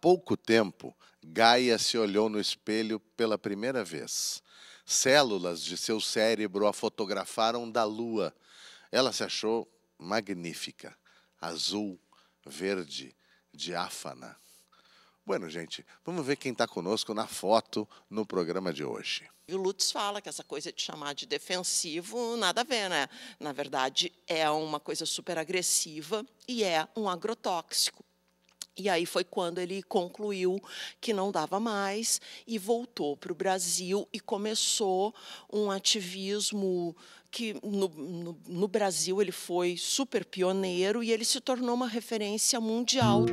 pouco tempo, Gaia se olhou no espelho pela primeira vez. Células de seu cérebro a fotografaram da lua. Ela se achou magnífica, azul, verde, diáfana. Bueno, gente, vamos ver quem está conosco na foto no programa de hoje. E o Lutz fala que essa coisa de chamar de defensivo, nada a ver, né? Na verdade, é uma coisa super agressiva e é um agrotóxico. E aí foi quando ele concluiu que não dava mais e voltou para o Brasil e começou um ativismo que no, no, no, Brasil ele foi super pioneiro e ele se tornou uma referência mundial.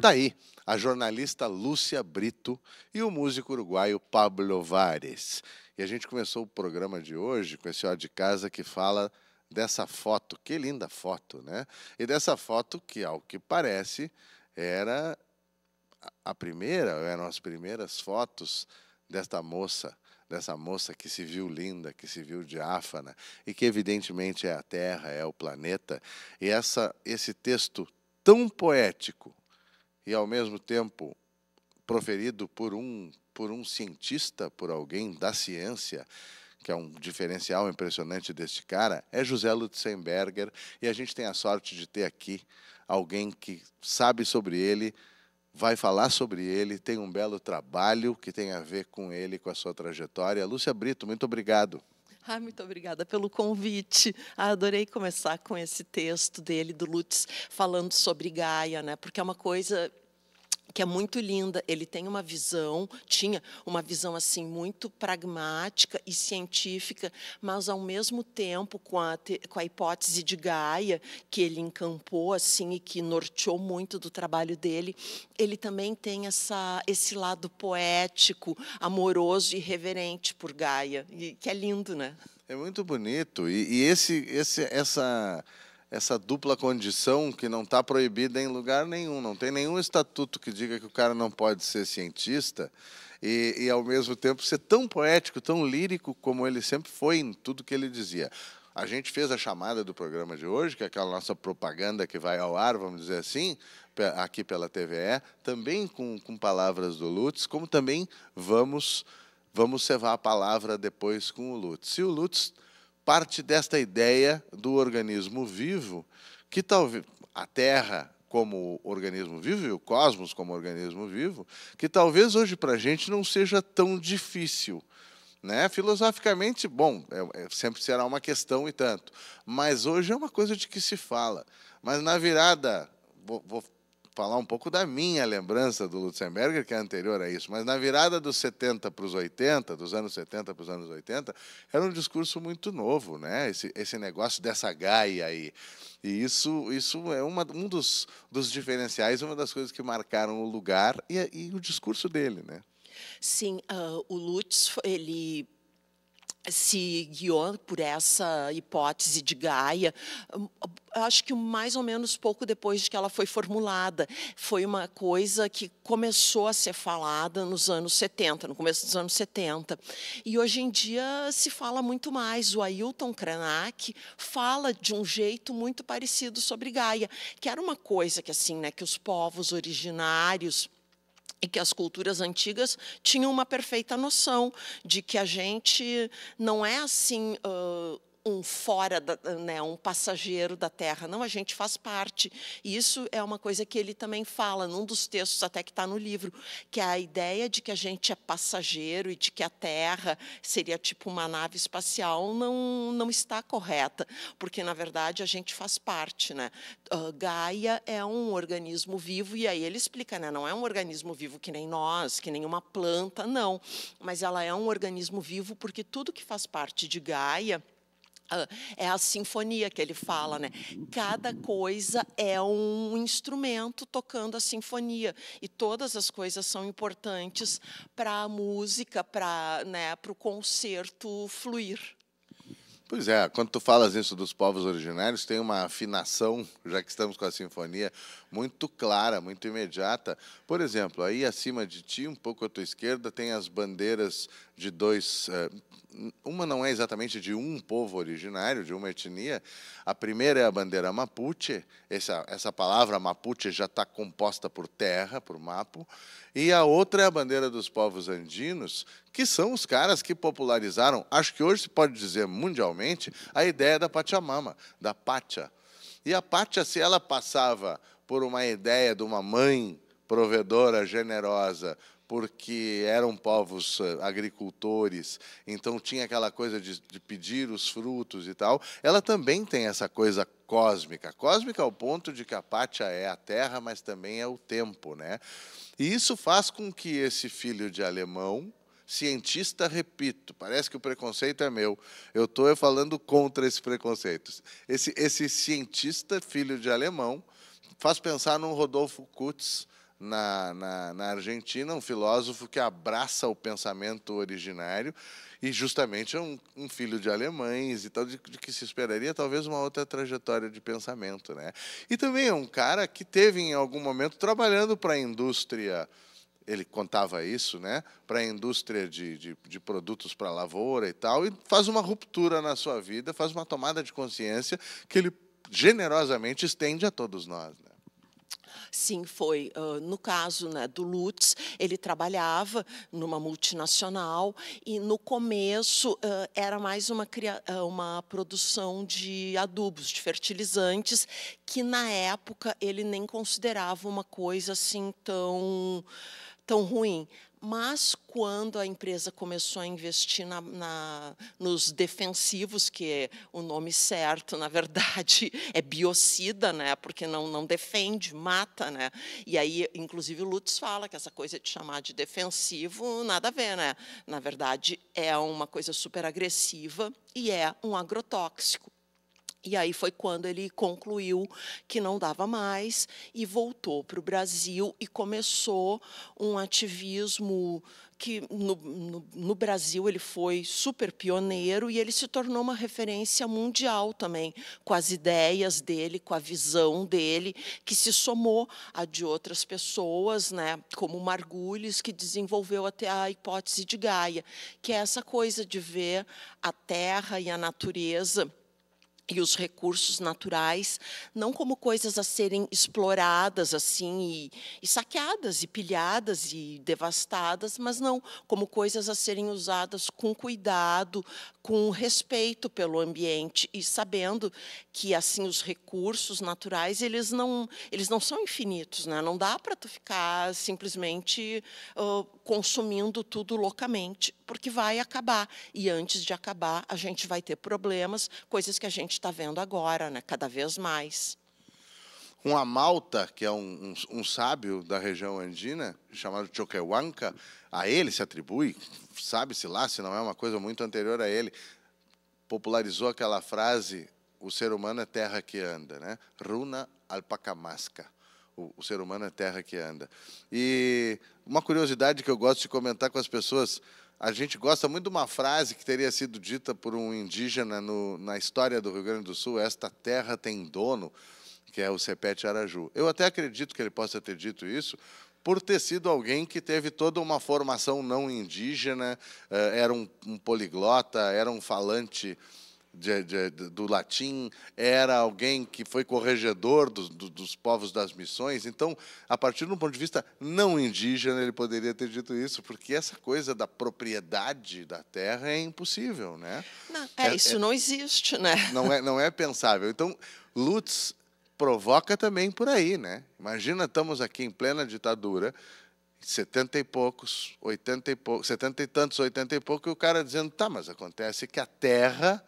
Tá aí a jornalista Lúcia Brito e o músico uruguaio Pablo Vares. E a gente começou o programa de hoje com esse ó de casa que fala dessa foto, que linda foto, né? E dessa foto que, ao que parece, era a primeira, eram as primeiras fotos desta moça, dessa moça que se viu linda, que se viu diáfana e que evidentemente é a Terra, é o planeta. E essa esse texto tão poético, e ao mesmo tempo proferido por um por um cientista, por alguém da ciência, que é um diferencial impressionante deste cara, é José Lutzenberger, e a gente tem a sorte de ter aqui alguém que sabe sobre ele, vai falar sobre ele, tem um belo trabalho que tem a ver com ele, com a sua trajetória. Lúcia Brito, muito obrigado. Ah, muito obrigada pelo convite. Ah, adorei começar com esse texto dele, do Lutz, falando sobre Gaia, né? porque é uma coisa que é muito linda. Ele tem uma visão, tinha uma visão assim muito pragmática e científica, mas ao mesmo tempo com a, com a hipótese de Gaia que ele encampou assim e que norteou muito do trabalho dele, ele também tem essa esse lado poético, amoroso e reverente por Gaia, e, que é lindo, né? É muito bonito e, e esse, esse, essa, essa dupla condição que não está proibida em lugar nenhum, não tem nenhum estatuto que diga que o cara não pode ser cientista e, e ao mesmo tempo ser tão poético, tão lírico como ele sempre foi em tudo que ele dizia. A gente fez a chamada do programa de hoje, que é aquela nossa propaganda que vai ao ar, vamos dizer assim, aqui pela TVE, também com, com palavras do Lutz, como também vamos vamos cevar a palavra depois com o Lutz. E o Lutz parte desta ideia do organismo vivo, que talvez a Terra como organismo vivo e o cosmos como organismo vivo, que talvez hoje para a gente não seja tão difícil. Né? Filosoficamente, bom, é, é, sempre será uma questão e tanto, mas hoje é uma coisa de que se fala. Mas na virada, vou, vou falar um pouco da minha lembrança do Lutzenberger, que é anterior a isso, mas na virada dos 70 para os 80, dos anos 70 para os anos 80, era um discurso muito novo, né? esse, esse negócio dessa gaia aí. E isso, isso é uma, um dos, dos diferenciais, uma das coisas que marcaram o lugar e, e o discurso dele. Né? Sim, uh, o Lutz, ele se guiou por essa hipótese de Gaia, hum, acho que mais ou menos pouco depois de que ela foi formulada. Foi uma coisa que começou a ser falada nos anos 70, no começo dos anos 70. E hoje em dia se fala muito mais. O Ailton Krenak fala de um jeito muito parecido sobre Gaia, que era uma coisa que assim, né, que os povos originários e que as culturas antigas tinham uma perfeita noção de que a gente não é assim uh, um fora, da, né, um passageiro da Terra. Não, a gente faz parte. E isso é uma coisa que ele também fala, num dos textos até que está no livro, que é a ideia de que a gente é passageiro e de que a Terra seria tipo uma nave espacial não, não está correta, porque, na verdade, a gente faz parte. Né? Uh, Gaia é um organismo vivo, e aí ele explica, né, não é um organismo vivo que nem nós, que nem uma planta, não, mas ela é um organismo vivo porque tudo que faz parte de Gaia é a sinfonia que ele fala, né? Cada coisa é um instrumento tocando a sinfonia e todas as coisas são importantes para a música, para né, o concerto fluir. Pois é, quando tu falas isso dos povos originários, tem uma afinação, já que estamos com a sinfonia, muito clara, muito imediata. Por exemplo, aí acima de ti, um pouco à tua esquerda, tem as bandeiras de dois. Uma não é exatamente de um povo originário, de uma etnia. A primeira é a bandeira Mapuche. Essa, essa palavra Mapuche já está composta por terra, por mapo. E a outra é a bandeira dos povos andinos, que são os caras que popularizaram, acho que hoje se pode dizer mundialmente, a ideia da Pachamama, da Pacha. E a Pacha, se ela passava por uma ideia de uma mãe provedora, generosa, porque eram povos eh, agricultores, então tinha aquela coisa de, de, pedir os frutos e tal. Ela também tem essa coisa cósmica. Cósmica ao ponto de que a pátia é a terra, mas também é o tempo. Né? E isso faz com que esse filho de alemão, cientista, repito, parece que o preconceito é meu. Eu estou falando contra esse preconceito. Esse, esse cientista, filho de alemão, faz pensar no Rodolfo Kutz, na, na, na, Argentina, um filósofo que abraça o pensamento originário e justamente é um, um filho de alemães e tal, de, de, que se esperaria talvez uma outra trajetória de pensamento. Né? E também é um cara que teve em algum momento trabalhando para a indústria ele contava isso, né, para a indústria de, de, de produtos para lavoura e tal, e faz uma ruptura na sua vida, faz uma tomada de consciência que ele generosamente estende a todos nós. Né? Sim, foi. Uh, no caso né, do Lutz, ele trabalhava numa multinacional e no começo uh, era mais uma, uma produção de adubos, de fertilizantes, que na época ele nem considerava uma coisa assim tão tão ruim. Mas quando a empresa começou a investir na, na, nos defensivos, que é o nome certo, na verdade, é biocida, né? porque não, não defende, mata. Né? E aí, inclusive, o Lutz fala que essa coisa de chamar de defensivo, nada a ver. Né? Na verdade, é uma coisa super agressiva e é um agrotóxico. E aí foi quando ele concluiu que não dava mais e voltou para o Brasil e começou um ativismo que no, no, no, Brasil ele foi super pioneiro e ele se tornou uma referência mundial também, com as ideias dele, com a visão dele, que se somou a de outras pessoas, né, como Margulis, que desenvolveu até a hipótese de Gaia, que é essa coisa de ver a terra e a natureza e os recursos naturais não como coisas a serem exploradas assim e, e, saqueadas e pilhadas e devastadas, mas não como coisas a serem usadas com cuidado, com respeito pelo ambiente e sabendo que assim os recursos naturais eles não eles não são infinitos, né? Não dá para tu ficar simplesmente uh, consumindo tudo loucamente, porque vai acabar e antes de acabar a gente vai ter problemas, coisas que a gente está vendo agora, né? Cada vez mais. Um Amalta, que é um, um, um sábio da região andina, chamado Choquehuanca, a ele se atribui, sabe-se lá se não é uma coisa muito anterior a ele, popularizou aquela frase: o ser humano é terra que anda, né? Runa alpacamasca. O, o ser humano é terra que anda. E uma curiosidade que eu gosto de comentar com as pessoas, a gente gosta muito de uma frase que teria sido dita por um indígena no, na história do Rio Grande do Sul: esta terra tem dono que é o Cepete Araju. Eu até acredito que ele possa ter dito isso, por ter sido alguém que teve toda uma formação não indígena, eh, era um, um poliglota, era um falante de, de, do latim, era alguém que foi corregedor do, do, dos povos das missões. Então, a partir de um ponto de vista não indígena, ele poderia ter dito isso, porque essa coisa da propriedade da terra é impossível, né? Não, é, é, isso é, não existe, né? Não é, não é pensável. Então, Lutz provoca também por aí, né? Imagina, estamos aqui em plena ditadura, setenta e poucos, oitenta e poucos, setenta e tantos, oitenta e poucos, e o cara dizendo, tá, mas acontece que a terra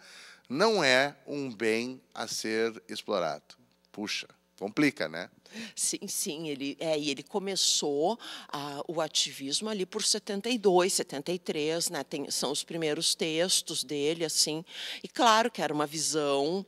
não é um bem a ser explorado. Puxa, complica, né? Sim, sim, ele, é, e ele começou ah, o ativismo ali por 72, 73, né? Tem, são os primeiros textos dele, assim, e claro que era uma visão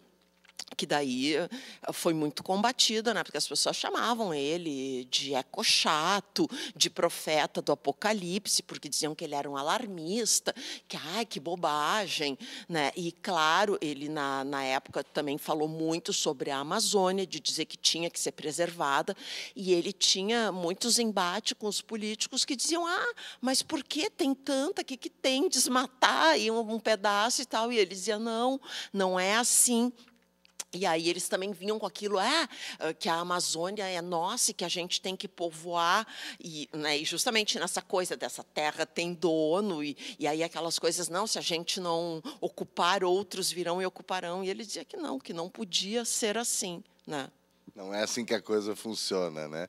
que daí eh, foi muito combatida, né? Porque as pessoas chamavam ele de ecochato, de profeta do apocalipse, porque diziam que ele era um alarmista, que ai, que bobagem, né? E claro, ele na, na época também falou muito sobre a Amazônia, de dizer que tinha que ser preservada, e ele tinha muitos embates com os políticos que diziam: "Ah, mas por que tem tanta que que tem desmatar aí um, um pedaço e tal?" E ele dizia: "Não, não é assim." E aí eles também vinham com aquilo, ah, que a Amazônia é nossa e que a gente tem que povoar. E, né, e justamente nessa coisa dessa terra tem dono, e, e aí aquelas coisas, não, se a gente não ocupar, outros virão e ocuparão. E ele dizia que não, que não podia ser assim. Né? Não é assim que a coisa funciona, né?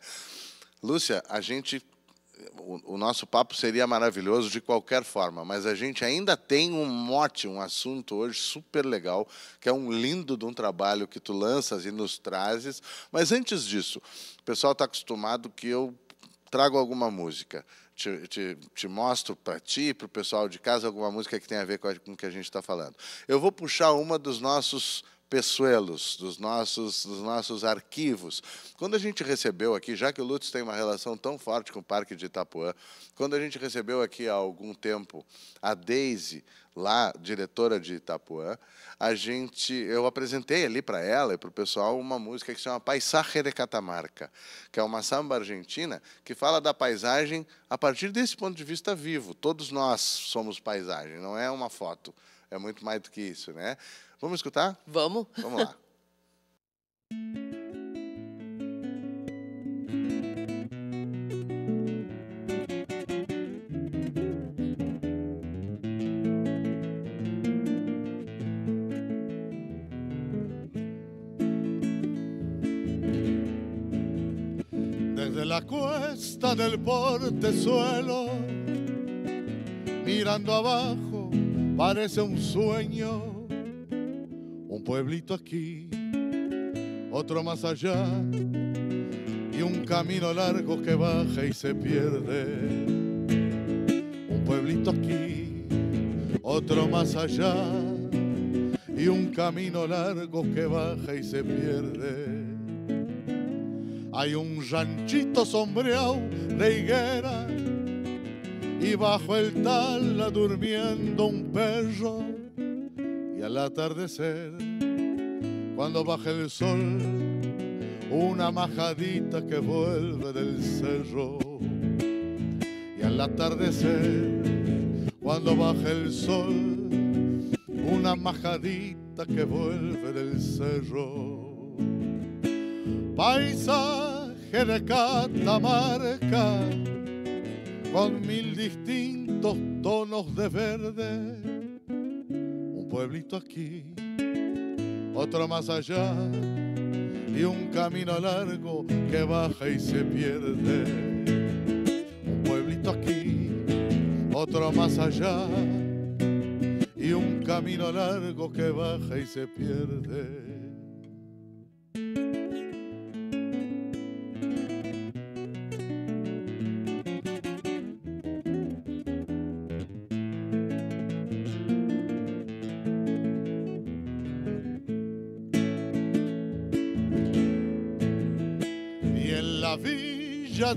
Lúcia, a gente o, o, nosso papo seria maravilhoso de qualquer forma, mas a gente ainda tem um mote, um assunto hoje super legal, que é um lindo de um trabalho que tu lanças e nos trazes. Mas antes disso, o pessoal está acostumado que eu trago alguma música. Te, te, te mostro para ti, para o pessoal de casa, alguma música que tem a ver com, o que a gente está falando. Eu vou puxar uma dos nossos pessoelos, dos nossos, dos nossos arquivos. Quando a gente recebeu aqui, já que o Lutz tem uma relação tão forte com o Parque de Itapuã, quando a gente recebeu aqui há algum tempo a Daisy, lá, diretora de Itapuã, a gente, eu apresentei ali para ela e para o pessoal uma música que se chama Paisaje de Catamarca, que é uma samba argentina que fala da paisagem a partir desse ponto de vista vivo. Todos nós somos paisagem, não é uma foto, é muito mais do que isso, né? Vamos escutar? Vamos. Vamos lá. Desde la cuesta del portezuelo, mirando abajo, parece un sueño pueblito aquí, otro más allá, y un camino largo que baja y se pierde. Un pueblito aquí, otro más allá, y un camino largo que baja y se pierde. Hay un ranchito sombreado de higuera y bajo el tala durmiendo un perro y al atardecer cuando baje el sol, una majadita que vuelve del cerro. Y al atardecer, cuando baje el sol, una majadita que vuelve del cerro. Paisaje de Catamarca, con mil distintos tonos de verde, un pueblito aquí otro más allá y un camino largo que baja y se pierde. Un pueblito aquí, otro más allá y un camino largo que baja y se pierde.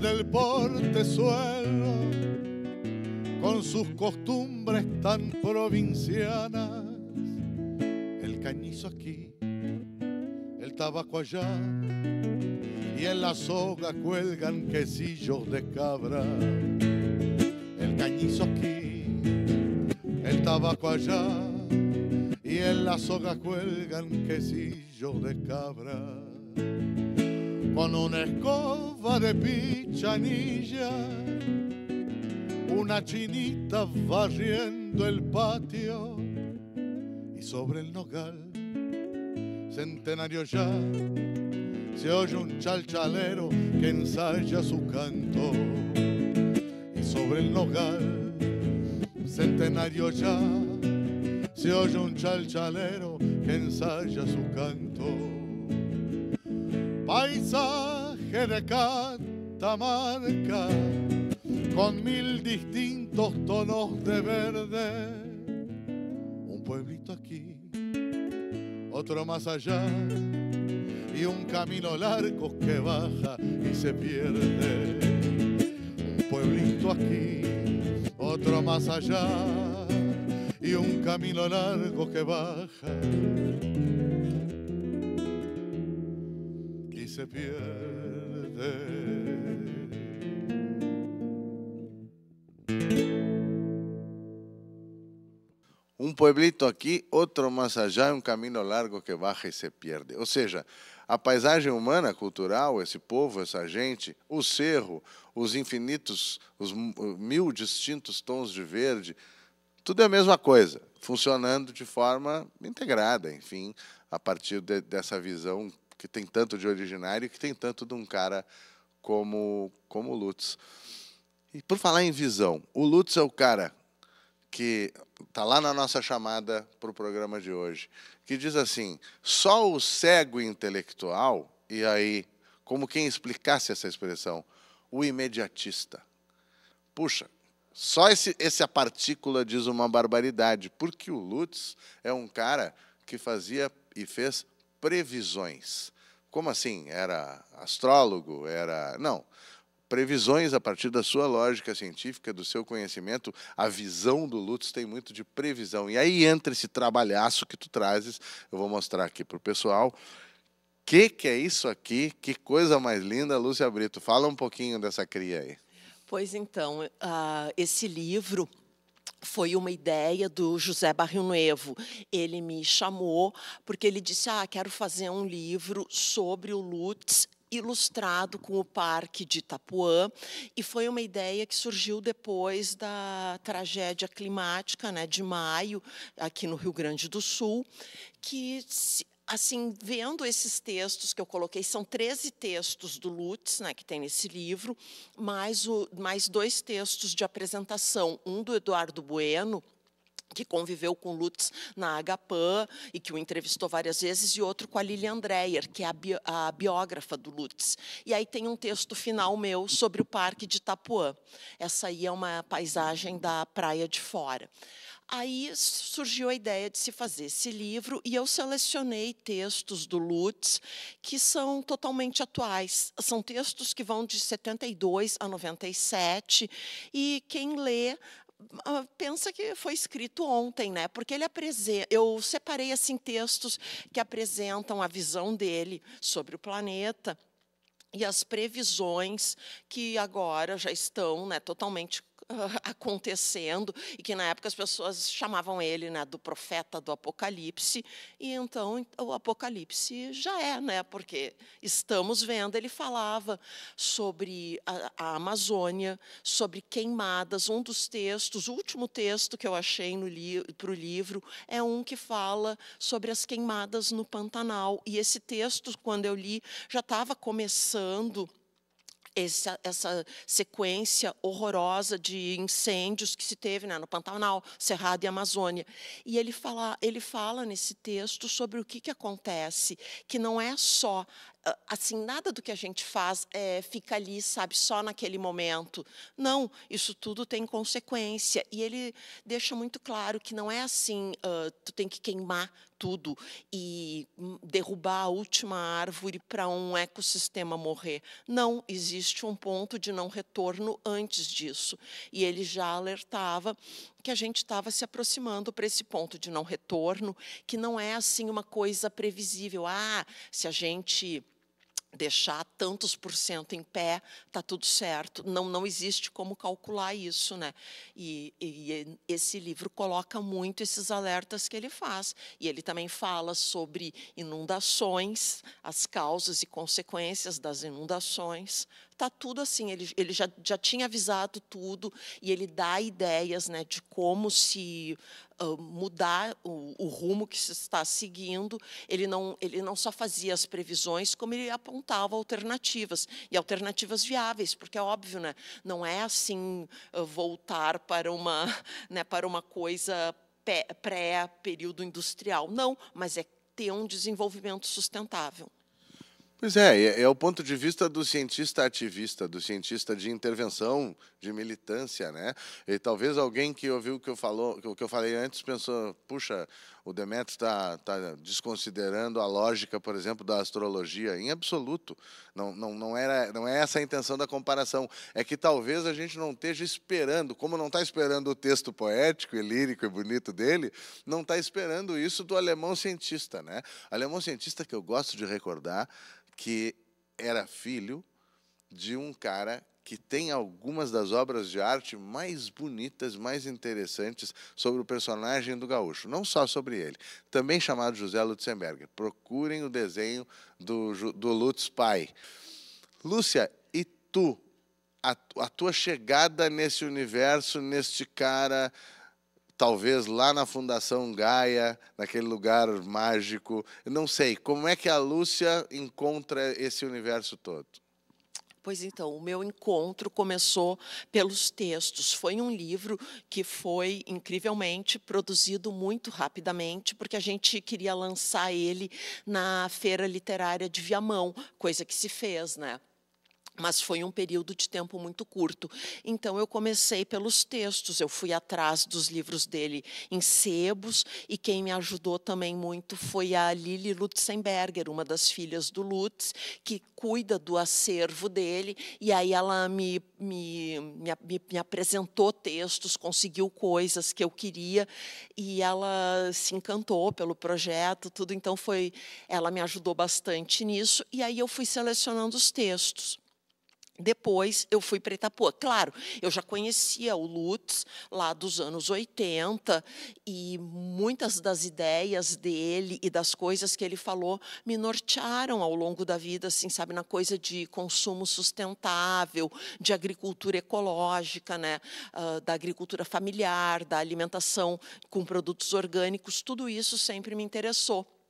Del portezuelo, con sus costumbres tan provincianas, el cañizo aquí, el tabaco allá, y en la soga cuelgan quesillos de cabra. El cañizo aquí, el tabaco allá, y en la soga cuelgan quesillos de cabra con una escoba de pichanilla, una chinita barriendo el patio y sobre el nogal, centenario ya, se oye un chalchalero que ensaya su canto y sobre el nogal, centenario ya, se oye un chalchalero que ensaya su canto paisaje de Catamarca con mil distintos tonos de verde. Un pueblito aquí, otro más allá y un camino largo que baja y se pierde. Un pueblito aquí, otro más allá y un camino largo que baja se pierde. Pueblito aqui, outro mais allá, um caminho largo que baja e se perde. Ou seja, a paisagem humana, cultural, esse povo, essa gente, o cerro, os infinitos, os mil distintos tons de verde, tudo é a mesma coisa, funcionando de forma integrada, enfim, a partir de, dessa visão que tem tanto de originário e que tem tanto de um cara como, como o Lutz. E por falar em visão, o Lutz é o cara que está lá na nossa chamada para o programa de hoje, que diz assim: só o cego intelectual, e aí, como quem explicasse essa expressão, o imediatista. Puxa, só esse, essa partícula diz uma barbaridade, porque o Lutz é um cara que fazia e fez previsões. Como assim? Era astrólogo? Era. Não previsões a partir da sua lógica científica, do seu conhecimento, a visão do Lutz tem muito de previsão. E aí entra esse trabalhaço que tu trazes, eu vou mostrar aqui para o pessoal. Que que é isso aqui? Que coisa mais linda, Lúcia Brito. Fala um pouquinho dessa cria aí. Pois então, uh, esse livro foi uma ideia do José Barrio Nuevo. Ele me chamou porque ele disse: "Ah, quero fazer um livro sobre o Lutz ilustrado com o Parque de Itapuã, e foi uma ideia que surgiu depois da tragédia climática né, de maio, aqui no Rio Grande do Sul, que assim, vendo esses textos que eu coloquei, são 13 textos do Lutz, né, que tem nesse livro, mais, o, mais dois textos de apresentação, um do Eduardo Bueno, que conviveu com Lutz na Agapan e que o entrevistou várias vezes, e outro com a Lilian Dreyer, que é a, bi a, biógrafa do Lutz. E aí tem um texto final meu sobre o Parque de Itapuã. Essa aí é uma paisagem da Praia de Fora. Aí surgiu a ideia de se fazer esse livro e eu selecionei textos do Lutz que são totalmente atuais. São textos que vão de 72 a 97 e quem lê ah, pensa que foi escrito ontem, né? Porque ele apresenta, eu separei assim textos que apresentam a visão dele sobre o planeta e as previsões que agora já estão, né, totalmente acontecendo e que na época as pessoas chamavam ele né, do profeta do Apocalipse e então o Apocalipse já é, né? Porque estamos vendo. Ele falava sobre a, a Amazônia, sobre queimadas. Um dos textos, o último texto que eu achei no li, para o livro é um que fala sobre as queimadas no Pantanal e esse texto quando eu li já estava começando essa, essa sequência horrorosa de incêndios que se teve né, no Pantanal, Cerrado e Amazônia. E ele fala, ele fala nesse texto sobre o que, que acontece, que não é só assim nada do que a gente faz é, fica ali sabe só naquele momento. Não isso tudo tem consequência. E ele deixa muito claro que não é assim uh, tu tem que queimar tudo e derrubar a última árvore para um ecossistema morrer. Não existe um ponto de não retorno antes disso. E ele já alertava que a gente estava se aproximando para esse ponto de não retorno que não é assim uma coisa previsível. Ah se a gente deixar tantos por cento em pé, está tudo certo. Não, não existe como calcular isso. Né? E, e, esse livro coloca muito esses alertas que ele faz. E ele também fala sobre inundações, as causas e consequências das inundações. Está tudo assim, ele, ele já, já tinha avisado tudo e ele dá ideias né, de como se mudar o, o, rumo que se está seguindo. Ele não, ele não só fazia as previsões, como ele apontava alternativas e alternativas viáveis, porque é óbvio, né? Não é assim voltar para uma, né, para uma coisa pré-período industrial, não, mas é ter um desenvolvimento sustentável. Pois é, é, é, o ponto de vista do cientista ativista, do cientista de intervenção, de militância, né? E talvez alguém que ouviu o que eu falou, o que eu falei antes pensou, puxa, o Demetrius está tá desconsiderando a lógica, por exemplo, da astrologia. Em absoluto, não, não, não era, não é essa a intenção da comparação. É que talvez a gente não esteja esperando, como não está esperando o texto poético e lírico e bonito dele, não está esperando isso do alemão cientista, né? alemão cientista que eu gosto de recordar que era filho de um cara que tem algumas das obras de arte mais bonitas, mais interessantes sobre o personagem do gaúcho. Não só sobre ele, também chamado José Lutzenberger. Procurem o desenho do, do Lutz pai. Lúcia, e tu? A, a tua chegada nesse universo, neste cara talvez lá na Fundação Gaia, naquele lugar mágico. não sei, como é que a Lúcia encontra esse universo todo? Pois então, o meu encontro começou pelos textos. Foi um livro que foi incrivelmente produzido muito rapidamente, porque a gente queria lançar ele na Feira Literária de Viamão, coisa que se fez, né? Mas foi um período de tempo muito curto. Então eu comecei pelos textos, eu fui atrás dos livros dele em sebos e quem me ajudou também muito foi a Lili Lutzenberger, uma das filhas do Lutz, que cuida do acervo dele e aí ela me, me, me, me apresentou textos, conseguiu coisas que eu queria e ela se encantou pelo projeto, tudo. Então foi, ela me ajudou bastante nisso e aí eu fui selecionando os textos. Depois eu fui para Itapuã. Claro, eu já conhecia o Lutz lá dos anos 80 e muitas das ideias dele e das coisas que ele falou me nortearam ao longo da vida, assim, sabe, na coisa de consumo sustentável, de agricultura ecológica, né, uh, da agricultura familiar, da alimentação com produtos orgânicos, tudo isso sempre me interessou.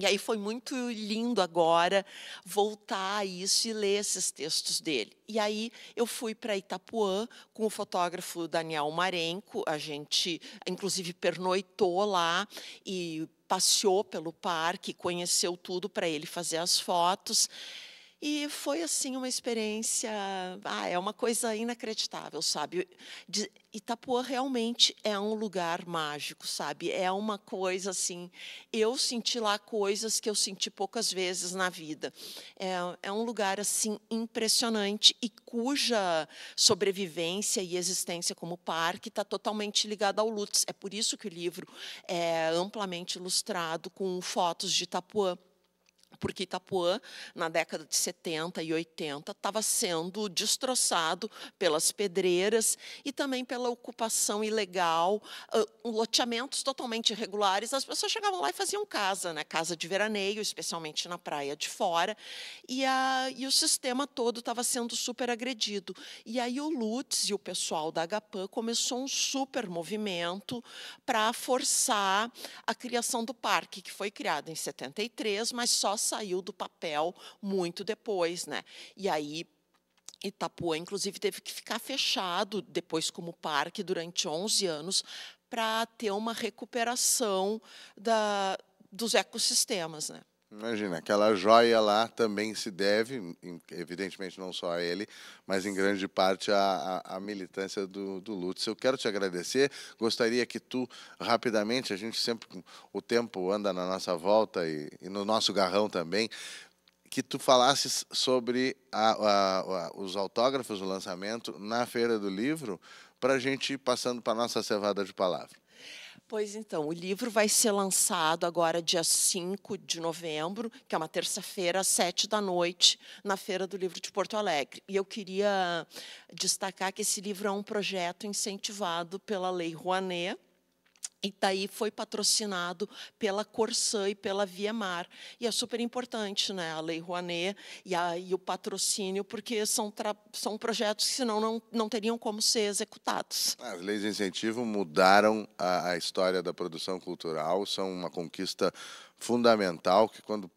E aí foi muito lindo agora voltar a isso e ler esses textos dele. E aí eu fui para Itapuã com o fotógrafo Daniel Marenco, a gente inclusive pernoitou lá e passeou pelo parque, conheceu tudo para ele fazer as fotos. E foi assim uma experiência, ah, é uma coisa inacreditável, sabe? Itapuã realmente é um lugar mágico, sabe? É uma coisa assim, eu senti lá coisas que eu senti poucas vezes na vida. É, é um lugar assim impressionante e cuja sobrevivência e existência como parque está totalmente ligada ao Lutz. É por isso que o livro é amplamente ilustrado com fotos de Itapuã porque Itapuã, na década de 70 e 80, estava sendo destroçado pelas pedreiras e também pela ocupação ilegal, uh, loteamentos totalmente irregulares. As pessoas chegavam lá e faziam casa, né? casa de veraneio, especialmente na praia de fora, e, a, e o sistema todo estava sendo super agredido. E aí o Lutz e o pessoal da Agapan começou um super movimento para forçar a criação do parque, que foi criado em 73, mas só saiu do papel muito depois, né? E aí Itapuã, inclusive, teve que ficar fechado depois como parque durante 11 anos para ter uma recuperação da, dos ecossistemas, né? Imagina, aquela joia lá também se deve, evidentemente não só a ele, mas em grande parte à, à, militância do, do Lutz. Eu quero te agradecer, gostaria que tu, rapidamente, a gente sempre, o tempo anda na nossa volta e, e no nosso garrão também, que tu falasses sobre a, os autógrafos, o lançamento na Feira do Livro, para a gente ir passando para a nossa cevada de palavra. Pois então, o livro vai ser lançado agora dia 5 de novembro, que é uma terça-feira, às 7 da noite, na Feira do Livro de Porto Alegre. E eu queria destacar que esse livro é um projeto incentivado pela Lei Rouanet, e daí foi patrocinado pela Corsã e pela Viemar. E é super importante, né, a Lei Rouanet e, a, e o patrocínio, porque são, são projetos que, senão, não, não teriam como ser executados. As leis de incentivo mudaram a, a história da produção cultural, são uma conquista fundamental que, quando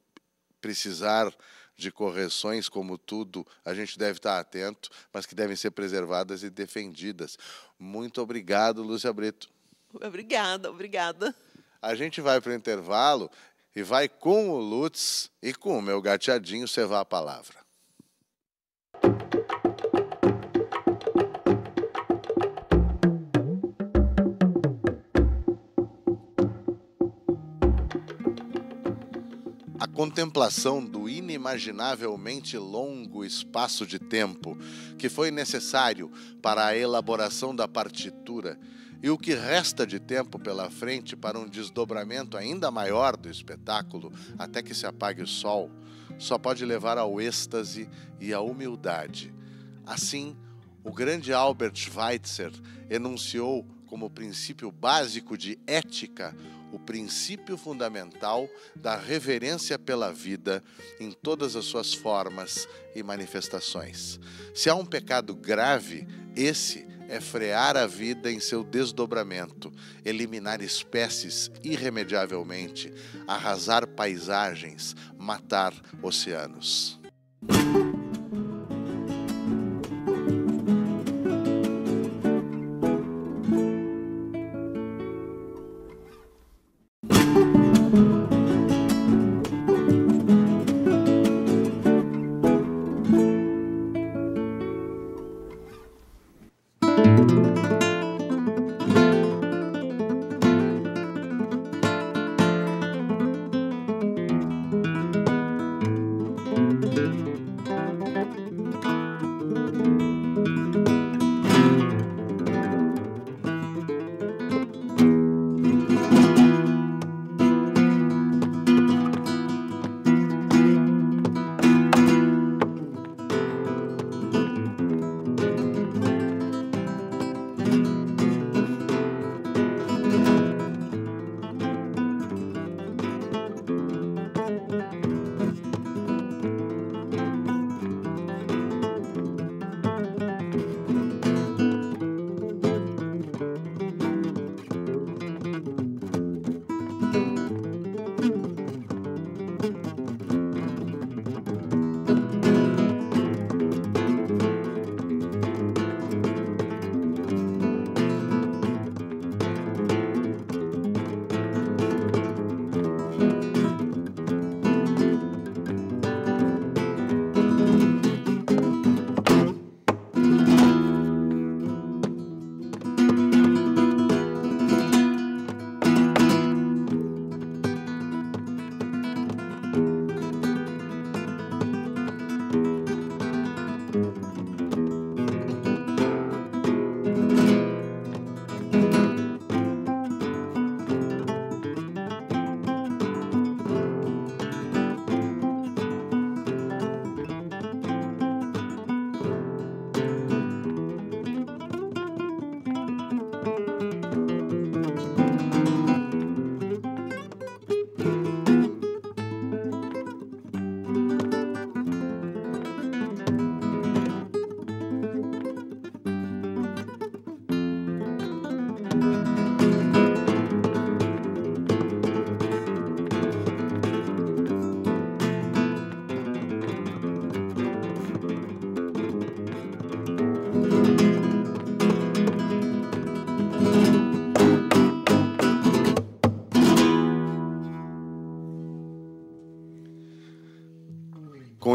precisar de correções, como tudo, a gente deve estar atento, mas que devem ser preservadas e defendidas. Muito obrigado, Lúcia Brito. Obrigada, obrigada. A gente vai para o intervalo e vai com o Lutz e com o meu gateadinho cevar a palavra. A contemplação do inimaginavelmente longo espaço de tempo que foi necessário para a elaboração da partitura e o que resta de tempo pela frente para um desdobramento ainda maior do espetáculo até que se apague o sol, só pode levar ao êxtase e à humildade. Assim, o grande Albert Schweitzer enunciou como princípio básico de ética o princípio fundamental da reverência pela vida em todas as suas formas e manifestações. Se há um pecado grave, esse é frear a vida em seu desdobramento, eliminar espécies irremediavelmente, arrasar paisagens, matar oceanos.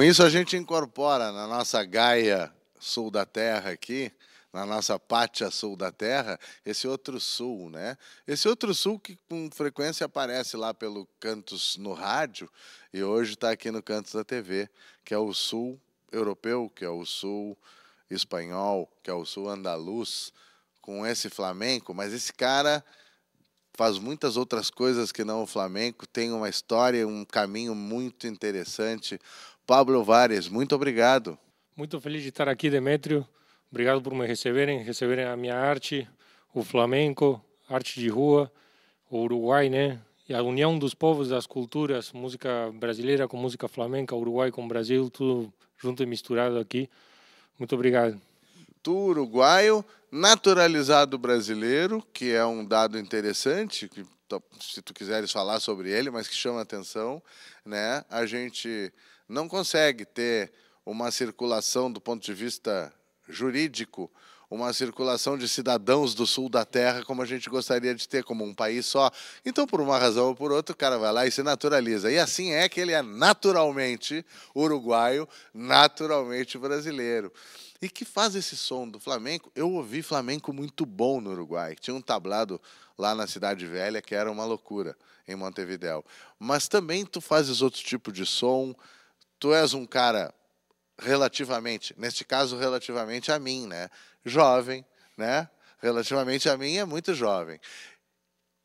Com isso, a gente incorpora na nossa Gaia Sul da Terra aqui, na nossa Pátia Sul da Terra, esse outro sul, né? Esse outro sul que com frequência aparece lá pelo Cantos no rádio e hoje está aqui no Cantos da TV, que é o sul europeu, que é o sul espanhol, que é o sul andaluz, com esse flamenco, mas esse cara faz muitas outras coisas que não o flamenco, tem uma história, um caminho muito interessante. Pablo Vares, muito obrigado. Muito feliz de estar aqui, Demétrio. Obrigado por me receberem, receberem a minha arte, o flamenco, arte de rua, o Uruguai, né? E a união dos povos, das culturas, música brasileira com música flamenca, Uruguai com Brasil, tudo junto e misturado aqui. Muito obrigado. Tu, uruguaio, naturalizado brasileiro, que é um dado interessante, que se tu quiseres falar sobre ele, mas que chama atenção, né? A gente não consegue ter uma circulação do ponto de vista jurídico uma circulação de cidadãos do sul da terra como a gente gostaria de ter, como um país só. Então, por uma razão ou por outra, o cara vai lá e se naturaliza. E assim é que ele é naturalmente uruguaio, naturalmente brasileiro. E que faz esse som do flamenco? Eu ouvi flamenco muito bom no Uruguai. Tinha um tablado lá na Cidade Velha que era uma loucura, em Montevidéu. Mas também tu fazes outro tipo de som. Tu és um cara relativamente, neste caso relativamente a mim, né? Jovem, né? Relativamente a mim é muito jovem.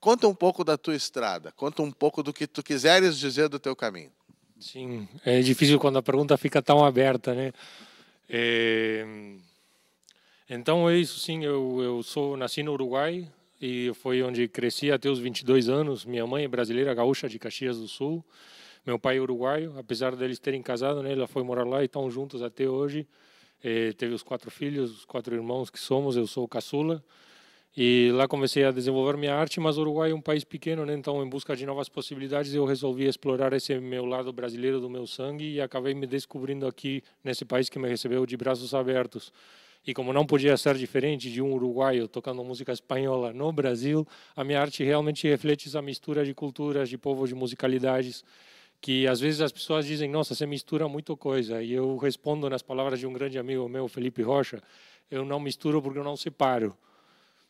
Conta um pouco da tua estrada, conta um pouco do que tu quiseres dizer do teu caminho. Sim, é difícil quando a pergunta fica tão aberta, né? É... Então é isso, sim. Eu, eu sou nasci no Uruguai e foi onde cresci até os 22 anos. Minha mãe é brasileira, gaúcha de Caxias do Sul. Meu pai é uruguaio, apesar deles terem casado, né? Ela foi morar lá e estão juntos até hoje. É, teve os quatro filhos, os quatro irmãos que somos. Eu sou o caçula. E lá comecei a desenvolver minha arte, mas o Uruguai é um país pequeno, né? então em busca de novas possibilidades eu resolvi explorar esse meu lado brasileiro do meu sangue e acabei me descobrindo aqui nesse país que me recebeu de braços abertos. E como não podia ser diferente de um uruguaio tocando música espanhola no Brasil, a minha arte realmente reflete essa mistura de culturas, de povos, de musicalidades, que às vezes as pessoas dizem, nossa, você mistura muito coisa. E eu respondo nas palavras de um grande amigo meu, Felipe Rocha, eu não misturo porque eu não separo.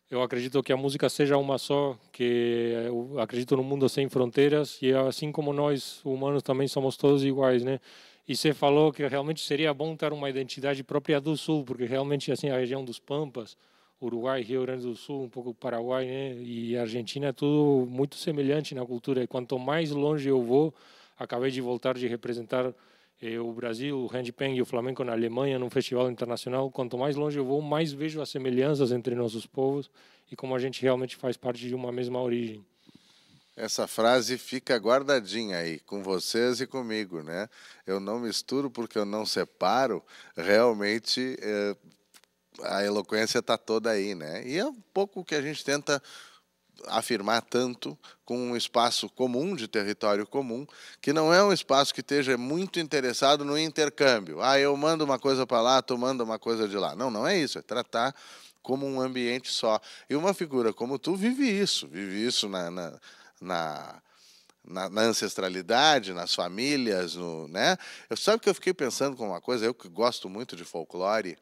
Eu acredito que a música seja uma só, que eu acredito no mundo sem fronteiras e assim como nós humanos também somos todos iguais, né? E você falou que realmente seria bom ter uma identidade própria do Sul, porque realmente assim a região dos Pampas, Uruguai, Rio Grande do Sul, um pouco Paraguai, né? E Argentina é tudo muito semelhante na cultura. E quanto mais longe eu vou, acabei de voltar de representar eh, o Brasil, o handpan e o flamenco na Alemanha, num festival internacional. Quanto mais longe eu vou, mais vejo as semelhanças entre nossos povos e como a gente realmente faz parte de uma mesma origem. Essa frase fica guardadinha aí, com vocês e comigo, né? Eu não misturo porque eu não separo. Realmente, é, a eloquência está toda aí, né? E é um pouco o que a gente tenta afirmar tanto com um espaço comum, de território comum, que não é um espaço que esteja muito interessado no intercâmbio. Ah, eu mando uma coisa para lá, tu manda uma coisa de lá. Não, não é isso. É tratar como um ambiente só. E uma figura como tu vive isso, vive isso na, na, na na, na, ancestralidade, nas famílias, no, né? Eu sabe que eu fiquei pensando com uma coisa, eu que gosto muito de folclore,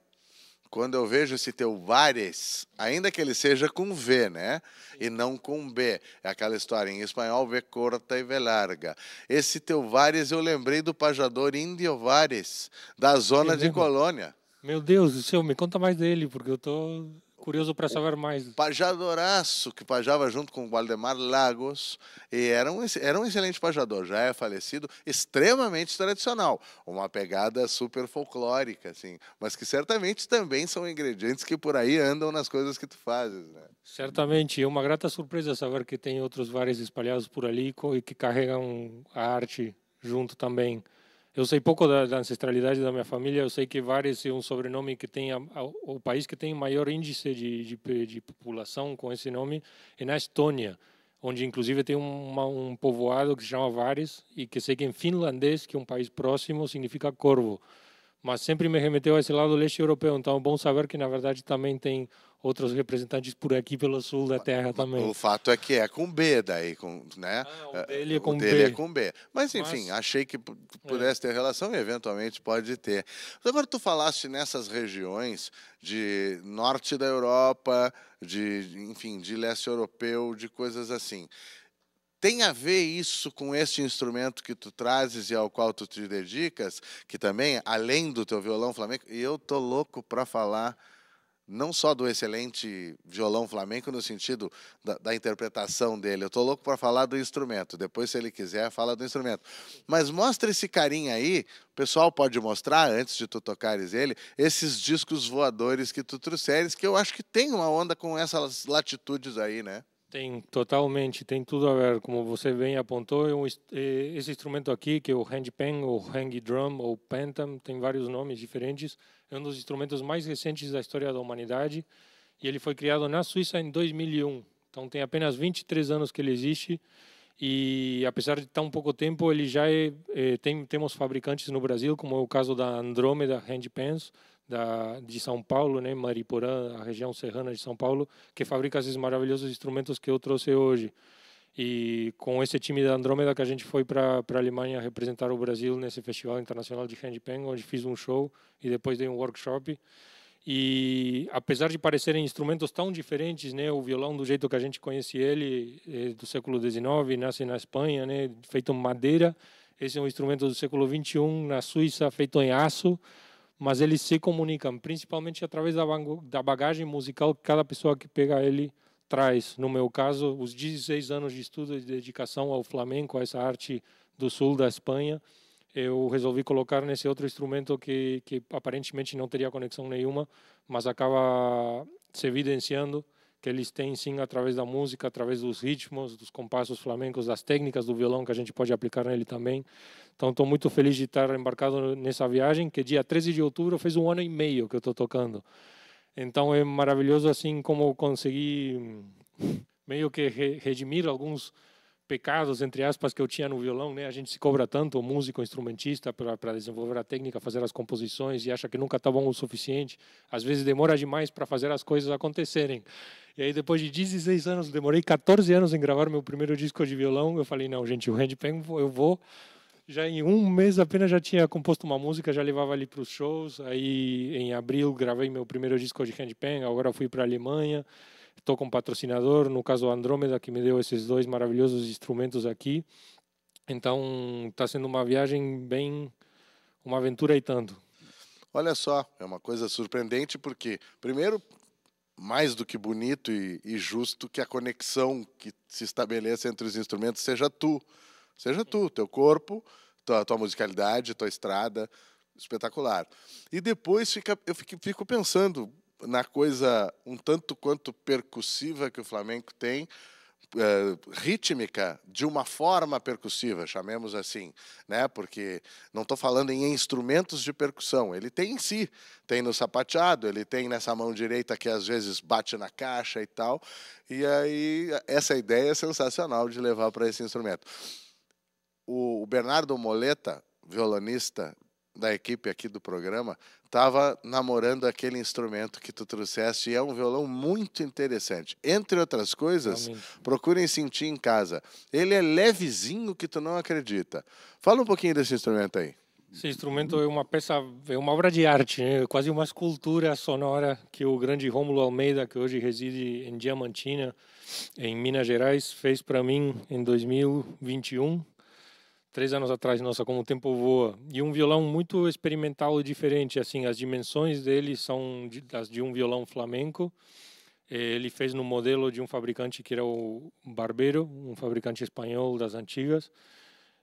quando eu vejo esse teu Vares, ainda que ele seja com V, né? E não com B. É aquela história em espanhol, V corta e V larga. Esse teu Vares, eu lembrei do pajador Índio Vares, da zona de Colônia. Meu Deus do céu, me conta mais dele, porque eu tô curioso para saber mais. Pajadoraço, que pajava junto com o Valdemar Lagos, e era um, era um excelente pajador, já é falecido, extremamente tradicional, uma pegada super folclórica, assim, mas que certamente também são ingredientes que por aí andam nas coisas que tu fazes, né? Certamente, é uma grata surpresa saber que tem outros vários espalhados por ali e que carregam a arte junto também. Eu sei pouco da, da, ancestralidade da minha família. Eu sei que Vares é um sobrenome que tem a, a, o país que tem maior índice de, de, de, população com esse nome é na Estônia, onde inclusive tem uma, um povoado que se chama Vares e que sei que em finlandês, que é um país próximo, significa corvo. Mas sempre me remeteu a esse lado leste europeu. Então é bom saber que na verdade também tem outros representantes por aqui pelo sul da terra também. O fato é que é com B daí, com, né? Ah, o dele é com o B. dele é com B. Mas enfim, Mas, achei que pudesse é. ter relação e eventualmente pode ter. Agora tu falaste nessas regiões de norte da Europa, de enfim, de leste europeu, de coisas assim. Tem a ver isso com este instrumento que tu trazes e ao qual tu te dedicas, que também, além do teu violão flamenco, e eu tô louco para falar não só do excelente violão flamenco no sentido da, da interpretação dele. Eu estou louco para falar do instrumento. Depois, se ele quiser, fala do instrumento. Mas mostra esse carinha aí. O pessoal pode mostrar, antes de tu tocares ele, esses discos voadores que tu trouxeres, que eu acho que tem uma onda com essas latitudes aí, né? Tem, totalmente, tem tudo a ver. Como você bem apontou, é é, esse instrumento aqui, que é o handpan, ou hang drum, ou pentam, tem vários nomes diferentes, é um dos instrumentos mais recentes da história da humanidade e ele foi criado na Suíça em 2001. Então tem apenas 23 anos que ele existe e apesar de tão pouco tempo, ele já é, é tem, temos fabricantes no Brasil, como é o caso da Andromeda Handpans, da, de São Paulo, né, Mariporã, a região serrana de São Paulo, que fabrica esses maravilhosos instrumentos que eu trouxe hoje. E com esse time da Andrômeda que a gente foi para a Alemanha representar o Brasil nesse Festival Internacional de Handpan, onde fiz um show e depois dei um workshop. E apesar de parecerem instrumentos tão diferentes, né, o violão do jeito que a gente conhece ele, é do século XIX, nasce na Espanha, né, feito em madeira. Esse é um instrumento do século XXI na Suíça, feito em aço, mas eles se comunicam principalmente através da bagagem musical que cada pessoa que pega ele traz. No meu caso, os 16 anos de estudo e dedicação ao flamenco, a essa arte do sul da Espanha eu resolvi colocar nesse outro instrumento que, que aparentemente não teria conexão nenhuma, mas acaba se evidenciando que eles têm sim através da música, através dos ritmos, dos compassos flamencos, das técnicas do violão que a gente pode aplicar nele também. Então estou muito feliz de estar embarcado nessa viagem, que dia 13 de outubro fez um ano e meio que eu estou tocando. Então é maravilhoso assim como consegui meio que redimir alguns pecados, entre aspas, que eu tinha no violão, né? A gente se cobra tanto, o músico, o instrumentista, para desenvolver a técnica, fazer as composições e acha que nunca está bom o suficiente. Às vezes demora demais para fazer as coisas acontecerem. E aí, depois de 16 anos, demorei 14 anos em gravar meu primeiro disco de violão. Eu falei, não, gente, o handpan eu vou. Já em um mês apenas já tinha composto uma música, já levava ali para os shows. Aí, em abril, gravei meu primeiro disco de handpan. Agora fui para a Alemanha estou com um patrocinador, no caso Andrômeda, que me deu esses dois maravilhosos instrumentos aqui. Então, está sendo uma viagem bem, uma aventura e tanto. Olha só, é uma coisa surpreendente porque, primeiro, mais do que bonito e, e justo que a conexão que se estabeleça entre os instrumentos seja tu, seja tu, teu corpo, tua, tua musicalidade, tua estrada, espetacular. E depois fica, eu fico, fico pensando, na coisa um tanto quanto percussiva que o flamenco tem, Uh, rítmica de uma forma percussiva, chamemos assim, né? Porque não estou falando em instrumentos de percussão. Ele tem em si, tem no sapateado, ele tem nessa mão direita que às vezes bate na caixa e tal. E aí essa ideia é sensacional de levar para esse instrumento. O Bernardo Moleta, violonista da equipe aqui do programa estava namorando aquele instrumento que tu trouxeste e é um violão muito interessante. Entre outras coisas, Realmente. procurem sentir em casa. Ele é levezinho que tu não acredita. Fala um pouquinho desse instrumento aí. Esse instrumento é uma peça, é uma obra de arte, né? quase uma escultura sonora que o grande Rômulo Almeida, que hoje reside em Diamantina, em Minas Gerais, fez para mim em 2021 três anos atrás, nossa, como o tempo voa. E um violão muito experimental e diferente, assim, as dimensões dele são de, das de um violão flamenco. Ele fez no modelo de um fabricante que era o Barbeiro, um fabricante espanhol das antigas.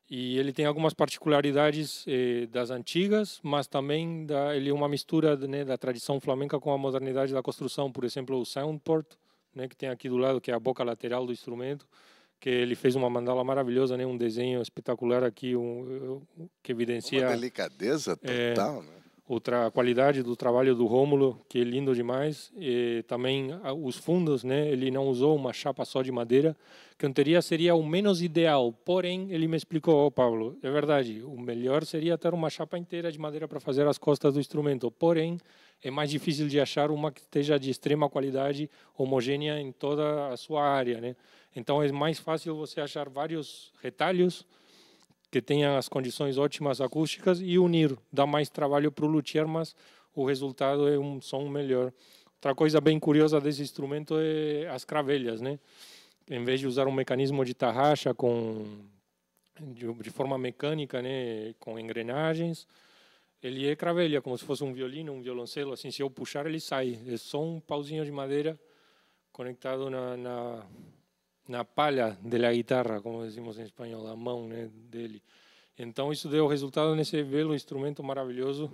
E ele tem algumas particularidades eh, das antigas, mas também da, ele é uma mistura né, da tradição flamenca com a modernidade da construção. Por exemplo, o soundport, né, que tem aqui do lado, que é a boca lateral do instrumento que ele fez uma mandala maravilhosa, né? Um desenho espetacular aqui, um, que evidencia uma delicadeza é, total, é, né? Outra a qualidade do trabalho do Rômulo, que é lindo demais. E também os fundos, né? Ele não usou uma chapa só de madeira, que teoria seria o menos ideal. Porém, ele me explicou, oh, Paulo, é verdade, o melhor seria ter uma chapa inteira de madeira para fazer as costas do instrumento. Porém, é mais difícil de achar uma que esteja de extrema qualidade, homogênea em toda a sua área, né? Então é mais fácil você achar vários retalhos que tenham as condições ótimas acústicas e unir. Dá mais trabalho para o luthier, mas o resultado é um som melhor. Outra coisa bem curiosa desse instrumento é as cravelhas, né? Em vez de usar um mecanismo de tarraxa com de, forma mecânica, né, com engrenagens, ele é cravelha, como se fosse um violino, um violoncelo. Assim, se eu puxar, ele sai. É só um pauzinho de madeira conectado na, na na palha da guitarra, como decimos em espanhol, a mão né, dele. Então isso deu resultado nesse belo instrumento maravilhoso.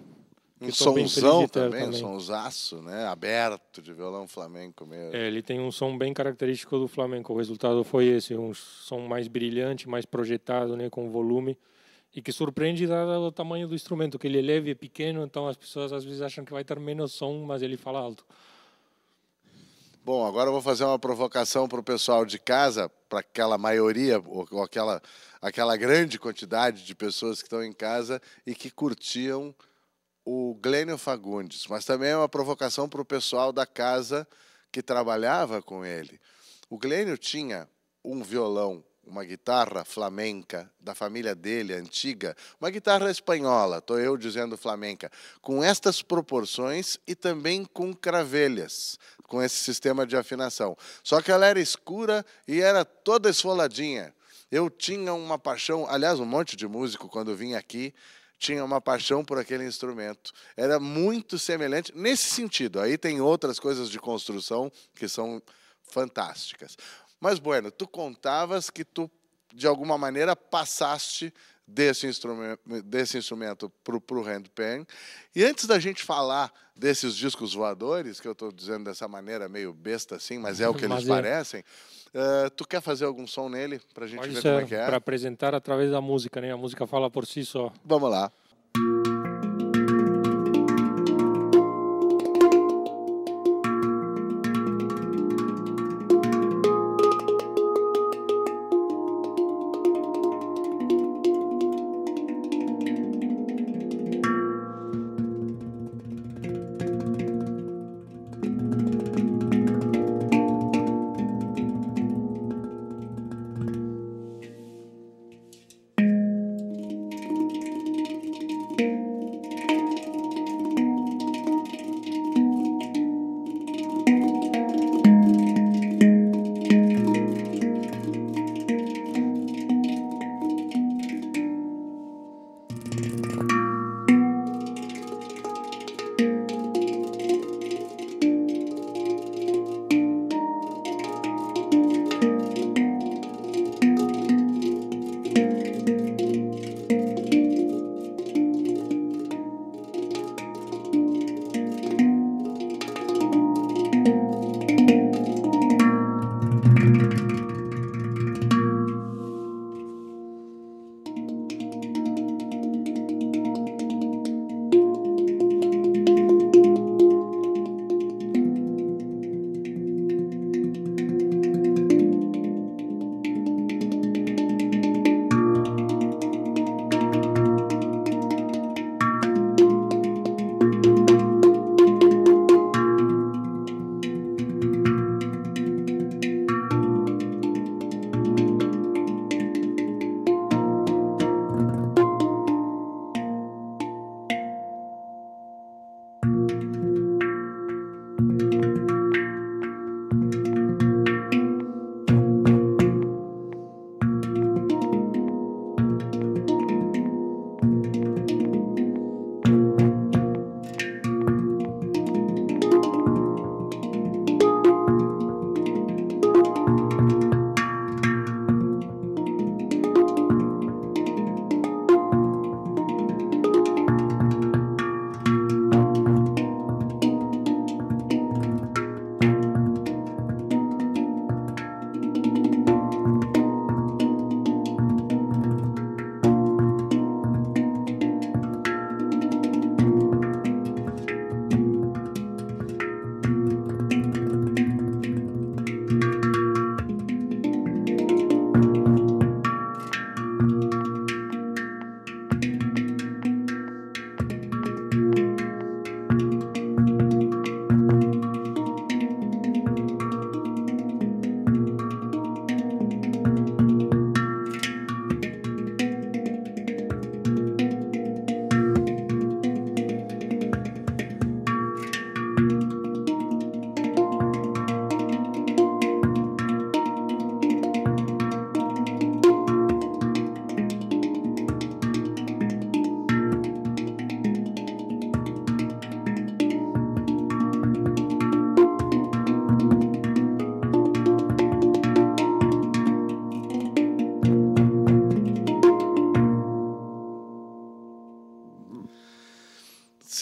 Um somzão também, também, um sonsaço, né? Aberto de violão flamenco mesmo. É, ele tem um som bem característico do flamenco. O resultado foi esse, um som mais brilhante, mais projetado, né, com volume e que surpreende dado o tamanho do instrumento, que ele é leve, é pequeno, então as pessoas às vezes acham que vai ter menos som, mas ele fala alto. Bom, agora eu vou fazer uma provocação para o pessoal de casa, para aquela maioria, ou aquela, aquela grande quantidade de pessoas que estão em casa e que curtiam o Glênio Fagundes, mas também é uma provocação para o pessoal da casa que trabalhava com ele. O Glênio tinha um violão, uma guitarra flamenca da família dele, antiga, uma guitarra espanhola, estou eu dizendo flamenca, com estas proporções e também com cravelhas, com esse sistema de afinação. Só que ela era escura e era toda esfoladinha. Eu tinha uma paixão, aliás, um monte de músico, quando vim aqui, tinha uma paixão por aquele instrumento. Era muito semelhante nesse sentido. Aí tem outras coisas de construção que são fantásticas. Mas, Bueno, tu contavas que tu, de alguma maneira, passaste desse instrumento, desse instrumento para o handpan. E antes da gente falar desses discos voadores, que eu estou dizendo dessa maneira meio besta assim, mas é o que eles é. parecem, uh, tu quer fazer algum som nele para a gente Pode ver ser, como é que é? Para apresentar através da música, né? A música fala por si só. Vamos lá.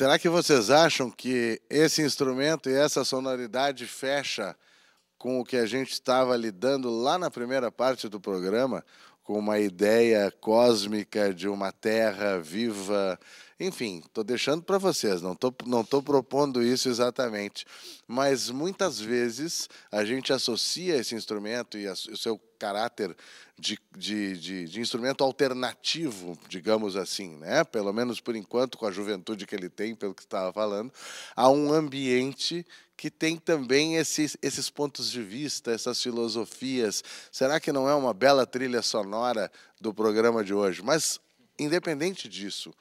Será que vocês acham que esse instrumento e essa sonoridade fecha com o que a gente estava lidando lá na primeira parte do programa? com uma ideia cósmica de uma terra viva. Enfim, estou deixando para vocês, não estou não tô propondo isso exatamente. Mas muitas vezes a gente associa esse instrumento e o seu caráter de, de, de, de, instrumento alternativo, digamos assim, né? pelo menos por enquanto, com a juventude que ele tem, pelo que estava falando, a um ambiente que tem também esses, esses pontos de vista, essas filosofias. Será que não é uma bela trilha sonora do programa de hoje? Mas, independente disso,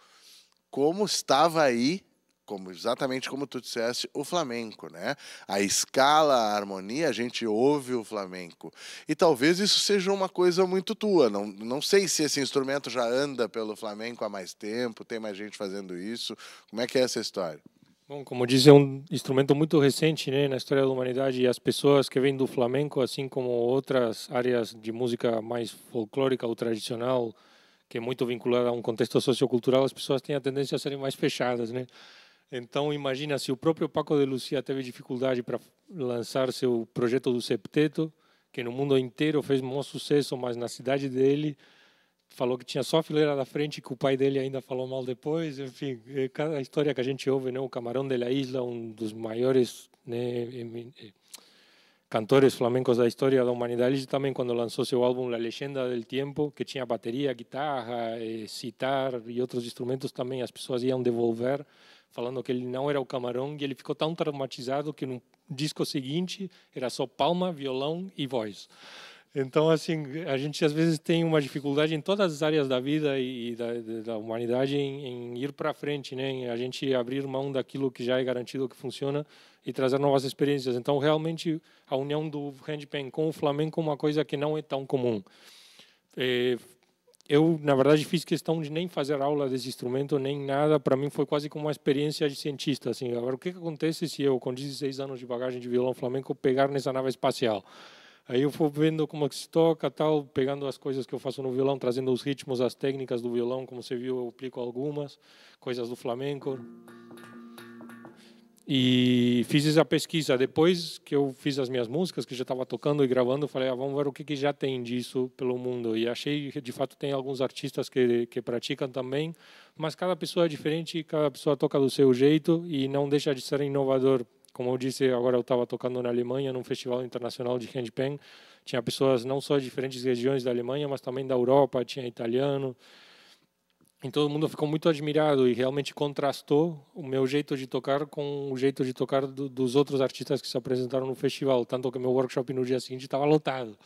como estava aí como exatamente como tu disseste, o flamenco, né? A escala, a harmonia, a gente ouve o flamenco. E talvez isso seja uma coisa muito tua. Não, não sei se esse instrumento já anda pelo flamenco há mais tempo, tem mais gente fazendo isso. Como é que é essa história? Bom, como diz, é um instrumento muito recente né, na história da humanidade e as pessoas que vêm do flamenco, assim como outras áreas de música mais folclórica ou tradicional, que é muito vinculada a um contexto sociocultural, as pessoas têm a tendência a serem mais fechadas, né? Então, imagina se o próprio Paco de Lucia teve dificuldade para lançar seu projeto do septeto, que no mundo inteiro fez um sucesso, mas na cidade dele falou que tinha só a fileira da frente, que o pai dele ainda falou mal depois. Enfim, é cada história que a gente ouve, né? O Camarão de la Isla, um dos maiores né, cantores flamencos da história da humanidade, ele também quando lançou seu álbum La Leyenda del Tiempo, que tinha bateria, guitarra, citar e outros instrumentos também, as pessoas iam devolver falando que ele não era o Camarão, e ele ficou tão traumatizado que no disco seguinte era só palma, violão e voz. Então, assim, a gente às vezes tem uma dificuldade em todas as áreas da vida e da, da humanidade em, em ir para frente, né? Em a gente abrir mão daquilo que já é garantido que funciona e trazer novas experiências. Então, realmente, a união do handpan com o flamenco é uma coisa que não é tão comum. É, eu, na verdade, fiz questão de nem fazer aula desse instrumento, nem nada. Para mim foi quase como uma experiência de cientista. Assim. Agora, o que, que acontece se eu, com 16 anos de bagagem de violão flamenco, pegar nessa nave espacial? Aí eu vou vendo como que se toca, tal, pegando as coisas que eu faço no violão, trazendo os ritmos, as técnicas do violão, como você viu, eu aplico algumas coisas do flamenco. E fiz essa pesquisa. Depois que eu fiz as minhas músicas, que já estava tocando e gravando, falei, ah, vamos ver o que, que já tem disso pelo mundo. E achei que, de fato, tem alguns artistas que, que praticam também, mas cada pessoa é diferente, cada pessoa toca do seu jeito e não deixa de ser inovador. Como eu disse, agora eu estava tocando na Alemanha, num festival internacional de handpan. Tinha pessoas não só de diferentes regiões da Alemanha, mas também da Europa, tinha italiano, e todo mundo ficou muito admirado e realmente contrastou o meu jeito de tocar com o jeito de tocar do, dos outros artistas que se apresentaram no festival. Tanto que meu workshop no dia seguinte estava lotado.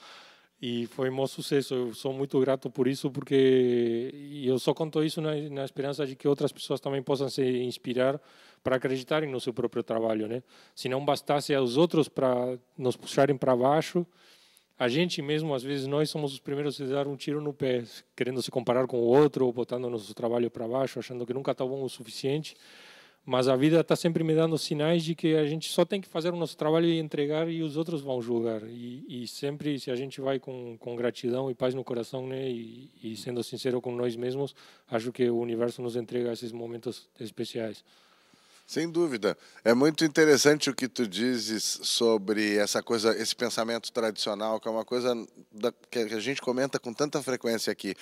E foi um sucesso. Eu sou muito grato por isso, porque eu só conto isso na, na esperança de que outras pessoas também possam se inspirar para acreditarem no seu próprio trabalho. Né? Se não bastasse aos outros para nos puxarem para baixo, a gente mesmo, às vezes, nós somos os primeiros a dar um tiro no pé, querendo se comparar com o outro, ou botando nosso trabalho para baixo, achando que nunca está bom o suficiente. Mas a vida está sempre me dando sinais de que a gente só tem que fazer o nosso trabalho e entregar e os outros vão julgar. E, e sempre, se a gente vai com, com gratidão e paz no coração, né, e, e sendo sincero com nós mesmos, acho que o universo nos entrega esses momentos especiais. Sem dúvida. É muito interessante o que tu dizes sobre essa coisa, esse pensamento tradicional, que é uma coisa da, que a gente comenta com tanta frequência aqui,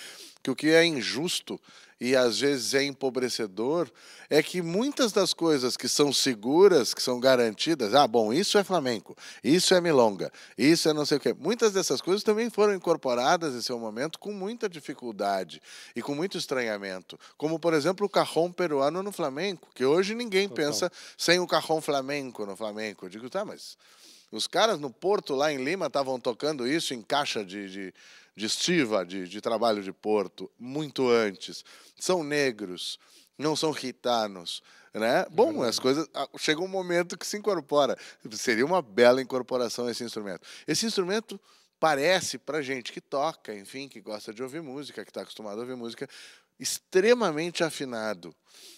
que o que é injusto e às vezes é empobrecedor é que muitas das coisas que são seguras, que são garantidas, ah, bom, isso é flamenco, isso é milonga, isso é não sei o quê. Muitas dessas coisas também foram incorporadas em seu momento com muita dificuldade e com muito estranhamento, como por exemplo o carrão peruano no flamenco, que hoje ninguém Total. pensa sem o carrão flamenco no flamenco. Eu digo, tá, mas os caras no Porto, lá em Lima, estavam tocando isso em caixa de, de de estiva, de, de trabalho de porto, muito antes. São negros, não são gitanos. Né? Bom, as coisas. Ah, chega um momento que se incorpora. Seria uma bela incorporação esse instrumento. Esse instrumento parece, para gente que toca, enfim, que gosta de ouvir música, que está acostumado a ouvir música, extremamente afinado.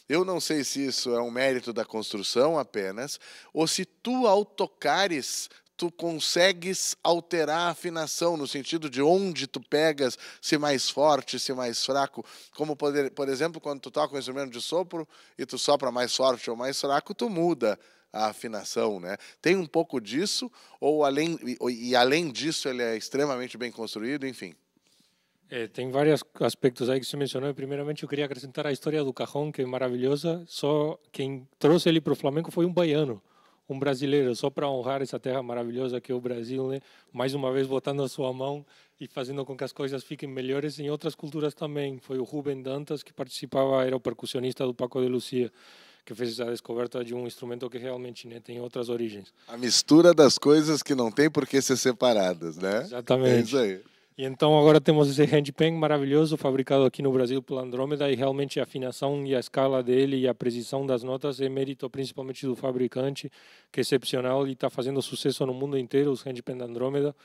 Eu não sei se isso é um mérito da construção apenas, ou se tu, ao tocares, tu consegues alterar a afinação no sentido de onde tu pegas, se mais forte, se mais fraco. Como, poder, por exemplo, quando tu toca um instrumento de sopro e tu sopra mais forte ou mais fraco, tu muda a afinação, né? Tem um pouco disso ou além e, e além disso ele é extremamente bem construído, enfim. É, tem vários aspectos aí que você mencionou. Primeiramente, eu queria acrescentar a história do cajón, que é maravilhosa. Só quem trouxe ele para o Flamengo foi um baiano, um brasileiro, só para honrar essa terra maravilhosa que é o Brasil, né? Mais uma vez botando a sua mão e fazendo com que as coisas fiquem melhores em outras culturas também. Foi o Rubem Dantas que participava, era o percussionista do Paco de Lucia que fez a descoberta de um instrumento que realmente né, tem outras origens. A mistura das coisas que não tem por que ser separadas, né? Exatamente. É isso aí. E então agora temos esse handpan maravilhoso fabricado aqui no Brasil pela Andrômeda e realmente a afinação e a escala dele e a precisão das notas é mérito principalmente do fabricante, que é excepcional e está fazendo sucesso no mundo inteiro, os handpan da Andrômeda.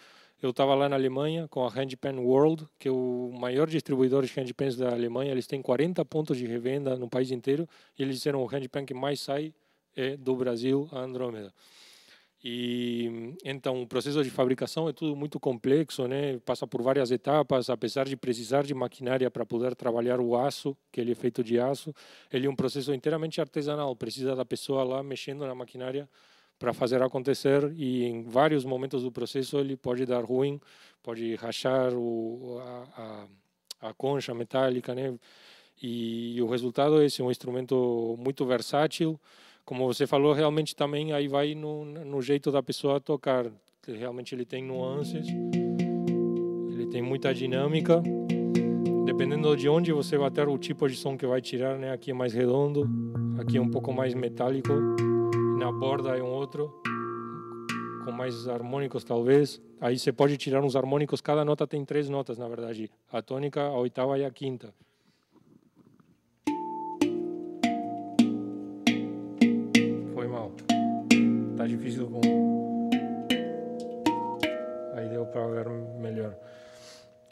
Eu estava lá na Alemanha com a Handpan World, que é o maior distribuidor de handpans da Alemanha. Eles têm 40 pontos de revenda no país inteiro e eles disseram o handpan que mais sai é do Brasil, a Andrômeda. E então o processo de fabricação é tudo muito complexo, né? Passa por várias etapas, apesar de precisar de maquinária para poder trabalhar o aço, que ele é feito de aço, ele é um processo inteiramente artesanal. Precisa da pessoa lá mexendo na maquinária para fazer acontecer e em vários momentos do processo ele pode dar ruim, pode rachar o, a, a, a concha metálica, né? E, e o resultado é esse, um instrumento muito versátil, como você falou, realmente também aí vai no, no jeito da pessoa tocar. Realmente ele tem nuances, ele tem muita dinâmica. Dependendo de onde você bater o tipo de som que vai tirar, né? Aqui é mais redondo, aqui é um pouco mais metálico na borda é um outro, com mais harmônicos talvez. Aí você pode tirar uns harmônicos, cada nota tem três notas, na verdade. A tônica, a oitava e a quinta. Difícil com... Aí deu para ver melhor.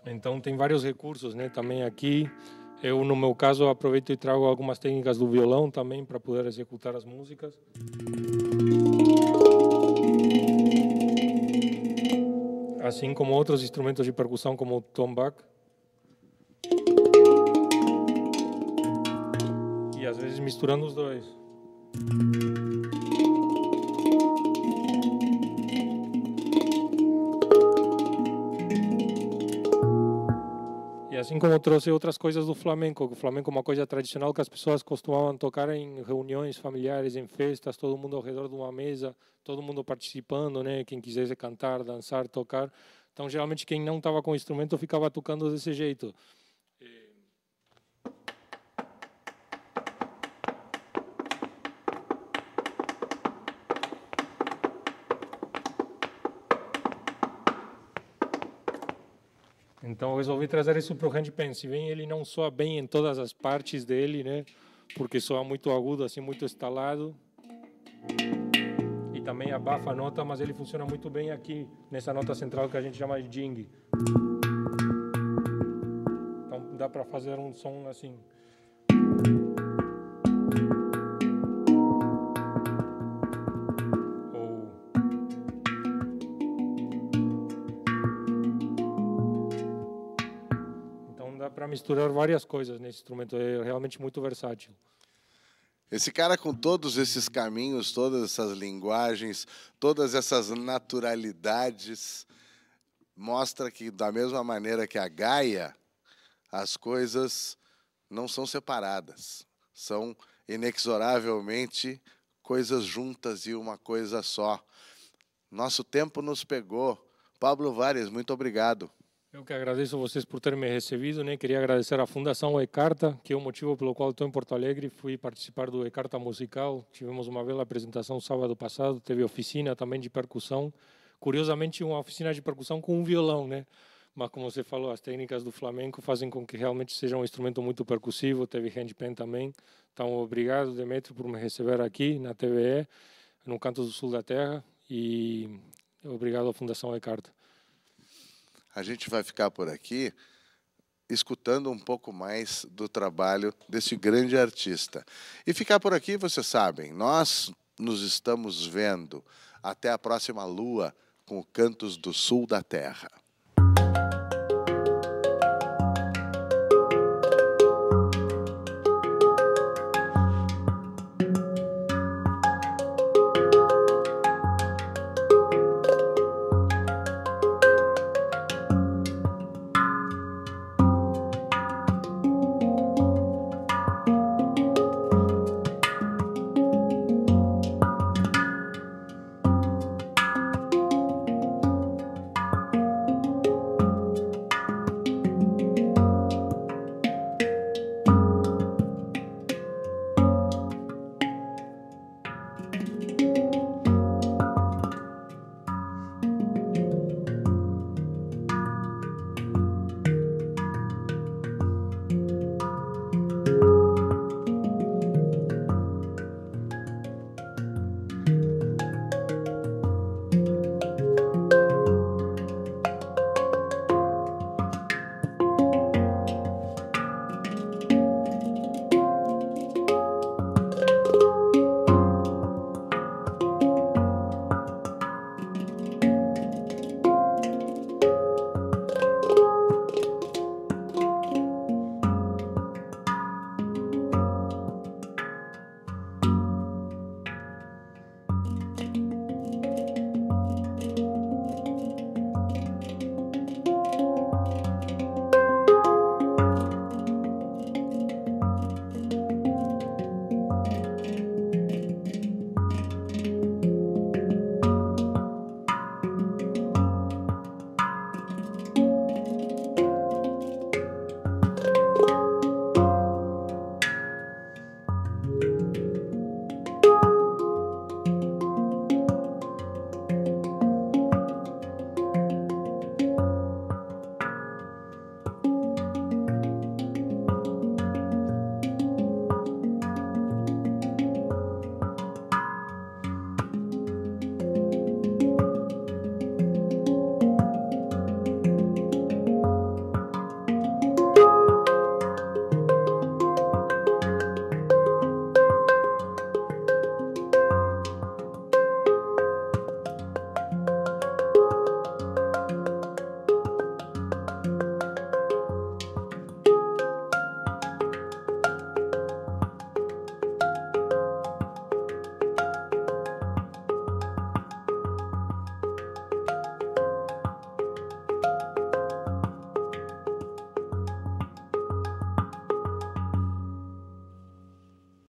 Então tem vários recursos, né? Também aqui eu, no meu caso, aproveito e trago algumas técnicas do violão também para poder executar as músicas. Assim como outros instrumentos de percussão, como o tombak. E às vezes misturando os dois. Assim como trouxe outras coisas do flamenco. O flamenco é uma coisa tradicional que as pessoas costumavam tocar em reuniões familiares, em festas, todo mundo ao redor de uma mesa, todo mundo participando, né? Quem quisesse cantar, dançar, tocar. Então, geralmente, quem não estava com o instrumento ficava tocando desse jeito. Então eu resolvi trazer isso para o handpan. Se bem ele não soa bem em todas as partes dele, né? Porque soa muito agudo, assim, muito estalado. E também abafa a nota, mas ele funciona muito bem aqui, nessa nota central que a gente chama de jing. Então dá para fazer um som assim. Misturar várias coisas nesse instrumento. É realmente muito versátil. Esse cara com todos esses caminhos, todas essas linguagens, todas essas naturalidades, mostra que da mesma maneira que a Gaia, as coisas não são separadas, são inexoravelmente coisas juntas e uma coisa só. Nosso tempo nos pegou. Pablo Vares, muito obrigado. Eu que agradeço a vocês por terem me recebido, né? Queria agradecer à Fundação Ecarta, que é o motivo pelo qual estou em Porto Alegre. Fui participar do Ecarta Musical. Tivemos uma bela apresentação sábado passado. Teve oficina também de percussão. Curiosamente, uma oficina de percussão com um violão, né? Mas como você falou, as técnicas do flamenco fazem com que realmente seja um instrumento muito percussivo. Teve handpan também. Então, obrigado, Demetrio, por me receber aqui na TVE, no canto do sul da terra. E obrigado à Fundação Ecarta a gente vai ficar por aqui escutando um pouco mais do trabalho desse grande artista. E ficar por aqui, vocês sabem, nós nos estamos vendo. Até a próxima lua com o Cantos do Sul da Terra.